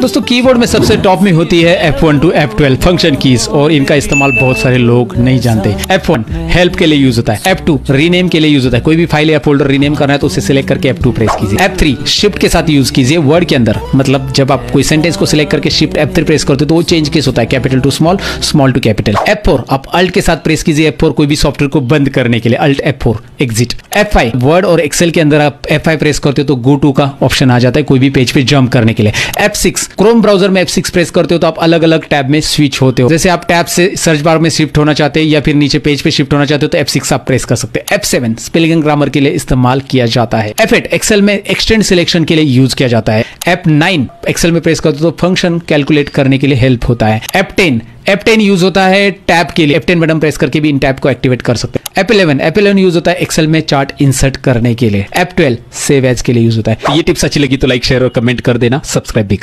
दोस्तों कीबोर्ड में सबसे टॉप में होती है F1 to F12 function keys और इनका इस्तेमाल बहुत सारे लोग नहीं जानते। F1 हेल्प के लिए यूज़ होता है। F2 रीनेम के लिए यूज़ होता है। कोई भी फ़ाइल या फोल्डर रीनेम करना है तो उसे सिलेक्ट करके F2 प्रेस कीजिए। F3 शिफ्ट के साथ यूज़ कीजिए वर्ड के अंदर। मतलब जब आप कोई सेंटेंस को सिलेक्ट करके शिफ्ट F3 प्रेस करते हो तो वो चेंज केस होता है। Capital to small small to capital F4 आप अल्ट के साथ प्रेस कीजिए F4 कोई भी सॉफ्टवेयर को बंद करने के लिए। Alt F F4 exit F5 word और एक्सेल के अंदर आप F5 प्रेस करते हो तो गो टू का ऑप्शन आ जाता है। कोई भी पेज पे जंप करने के लिए। F6 क्रोम ब्राउज़र में F6 प्रेस करते हो तो आप अलग अलग टैब में स्विच होते हो। जैसे आप टैब से सर्च बार में शिफ्ट होना चाहते हैं या फिर नीचे पेज पे शिफ्ट होना चाहते हो तो F6 आप प्रेस कर सकते हैं। F7 स्पेलिंग एंड ग्रामर के लिए इस्तेमाल किया जाता है। F8 एक्सेल में एक्सटेंड सिलेक्शन के लिए यूज़ किया जाता है। F9 एक्सेल में प्रेस करते हो तो फ़ंक्शन कैलकुलेट करने के लिए हेल्प होता है। F10 F10 यूज़ होता है टैब के लिए। F10 बटन प्रेस करके भी इन टैब को एक्टिवेट कर सकते हैं। F11 F11 यूज़ होता है एक्सेल में चार्ट इंसर्ट करने के लिए। F12 सेव एज के लिए यूज़ होता है। ये टिप्स अच्छी लगी तो लाइक शेयर और कमेंट कर देना। सब्सक्राइब भी